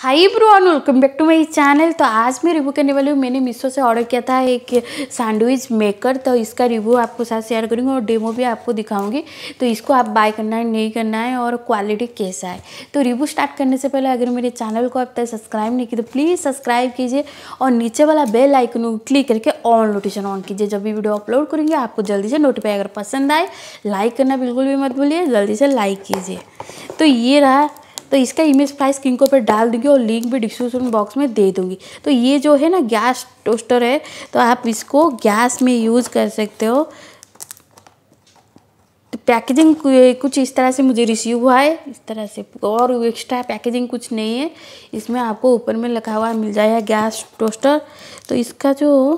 High bro और welcome back to my channel तो आज मैं रिव्यू करने वाली हूँ। मैंने मीशो से ऑर्डर किया था एक सैंडविच मेकर तो इसका रिव्यू आपको साथ शेयर करूँगी और डेमो भी आपको दिखाऊँगी। तो इसको आप बाय करना है, नहीं करना है और क्वालिटी कैसा है। तो रिव्यू स्टार्ट करने से पहले अगर मेरे चैनल को अब तक सब्सक्राइब नहीं किया तो प्लीज़ सब्सक्राइब कीजिए और नीचे वाला बेल आइकन को क्लिक करके ऑन नोटिफिकेशन ऑन कीजिए। जब भी वीडियो अपलोड करेंगे, आपको जल्दी से नोटिफाई अगर पसंद आए। लाइक करना बिल्कुल भी मत भूलिए, जल्दी से लाइक कीजिए। तो ये रहा तो इसका इमेज प्राइस स्क्रीन को ऊपर डाल दूँगी और लिंक भी डिस्क्रिप्शन बॉक्स में दे दूँगी। तो ये जो है ना गैस टोस्टर है तो आप इसको गैस में यूज़ कर सकते हो। तो पैकेजिंग कुछ इस तरह से मुझे रिसीव हुआ है, इस तरह से और एक्स्ट्रा पैकेजिंग कुछ नहीं है। इसमें आपको ऊपर में लगा हुआ मिल जाएगा गैस टोस्टर तो इसका जो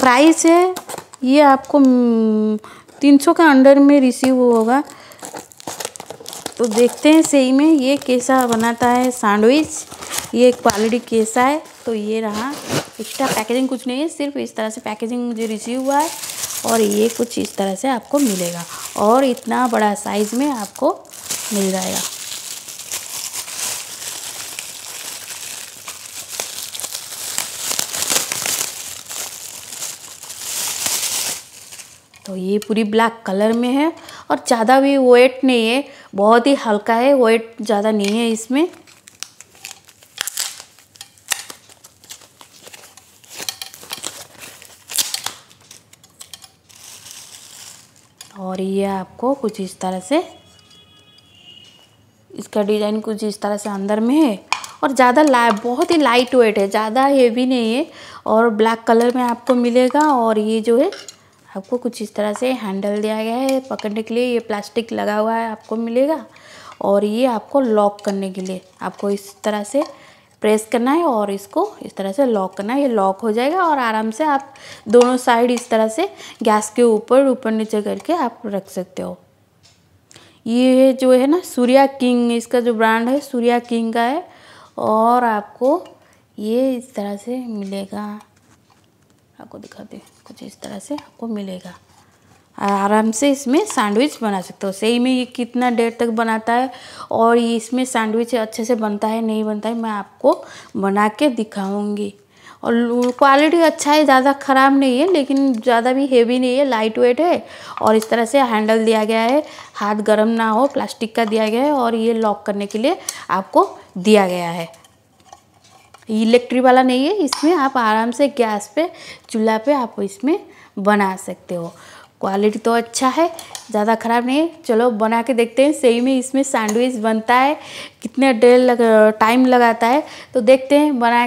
प्राइस है, ये आपको तीन सौ का अंडर में रिसीव होगा। तो देखते हैं सही में ये कैसा बनाता है सैंडविच ये एक क्वालिटी कैसा है तो ये रहा एक्स्ट्रा पैकेजिंग कुछ नहीं है, सिर्फ़ इस तरह से पैकेजिंग मुझे रिसीव हुआ है और ये कुछ इस तरह से आपको मिलेगा और इतना बड़ा साइज़ में आपको मिल जाएगा। तो ये पूरी ब्लैक कलर में है और ज़्यादा भी वेट नहीं है बहुत ही हल्का है वेट ज़्यादा नहीं है इसमें। और ये आपको कुछ इस तरह से, इसका डिज़ाइन कुछ इस तरह से अंदर में है। और ज़्यादा ला, बहुत ही लाइट वेट है, ज़्यादा हेवी नहीं है। और ब्लैक कलर में आपको मिलेगा और ये जो है आपको कुछ इस तरह से हैंडल दिया गया है पकड़ने के लिए, ये प्लास्टिक लगा हुआ है, आपको मिलेगा। और ये आपको लॉक करने के लिए आपको इस तरह से प्रेस करना है और इसको इस तरह से लॉक करना है। ये लॉक हो जाएगा और आराम से आप दोनों साइड इस तरह से गैस के ऊपर ऊपर नीचे करके आप रख सकते हो। ये जो है ना, सूर्या किंग, इसका जो ब्रांड है, सूर्या किंग का है। और आपको ये इस तरह से मिलेगा। आपको दिखाते कुछ इस तरह से आपको मिलेगा। आराम से इसमें सैंडविच बना सकते हो। सही में ये कितना देर तक बनाता है और इसमें सैंडविच अच्छे से बनता है, नहीं बनता है, मैं आपको बना के दिखाऊँगी। और क्वालिटी अच्छा है, ज़्यादा ख़राब नहीं है, लेकिन ज़्यादा भी हेवी नहीं है लाइट वेट है। और इस तरह से हैंडल दिया गया है, हाथ गर्म ना हो प्लास्टिक का दिया गया है, और ये लॉक करने के लिए आपको दिया गया है। इलेक्ट्रिक वाला नहीं है, इसमें आप आराम से गैस पे, चूल्हा पे आप इसमें बना सकते हो। क्वालिटी तो अच्छा है, ज़्यादा ख़राब नहीं है। चलो बना के देखते हैं सही में इसमें सैंडविच बनता है, कितने डेर लग टाइम लगाता है तो देखते हैं बना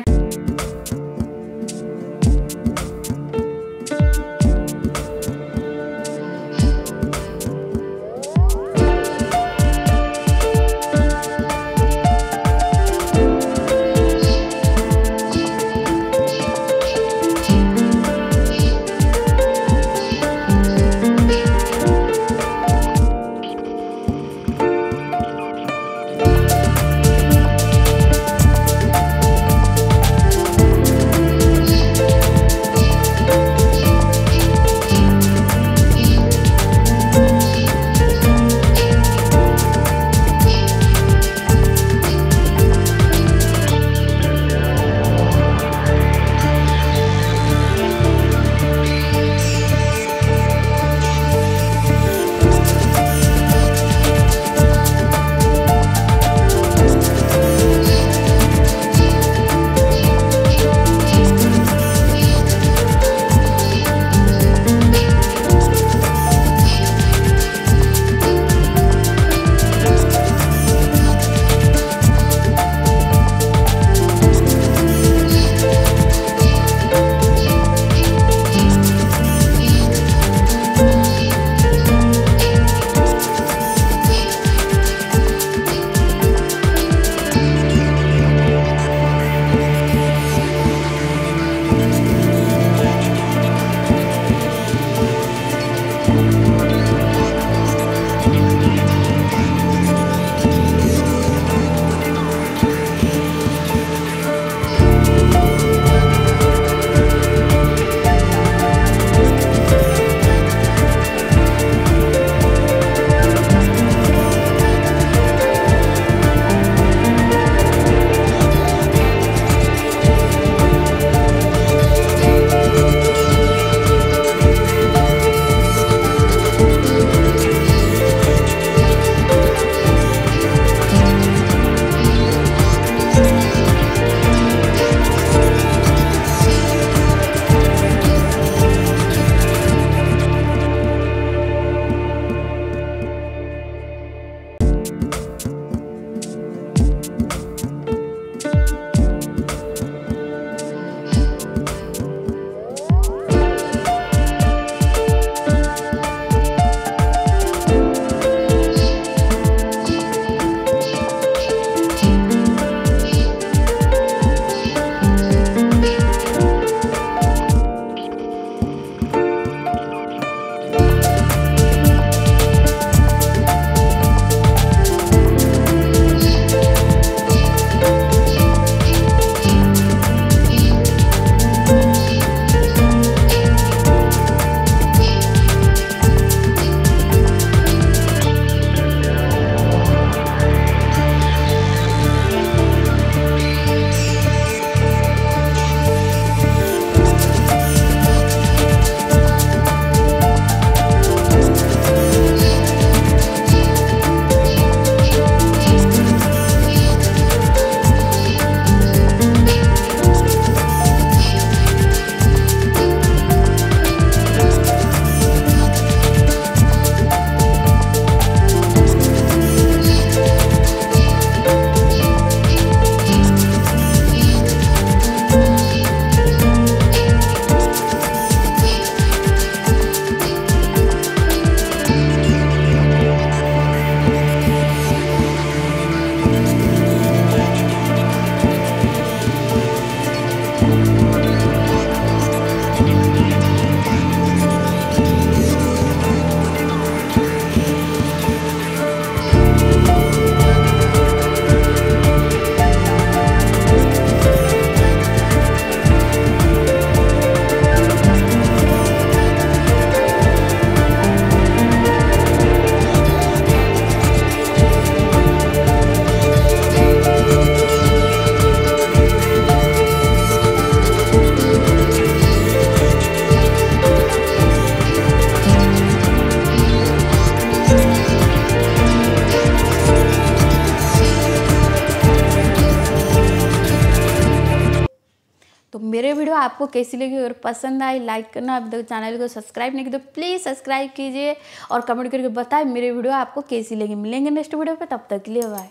मेरे वीडियो आपको कैसी लगी अगर पसंद आई लाइक करना। अभी तक चैनल को सब्सक्राइब नहीं किया तो प्लीज़ सब्सक्राइब कीजिए और कमेंट करके बताएँ मेरे वीडियो आपको कैसी लगी। मिलेंगे नेक्स्ट वीडियो पर तब तक के लिए बाय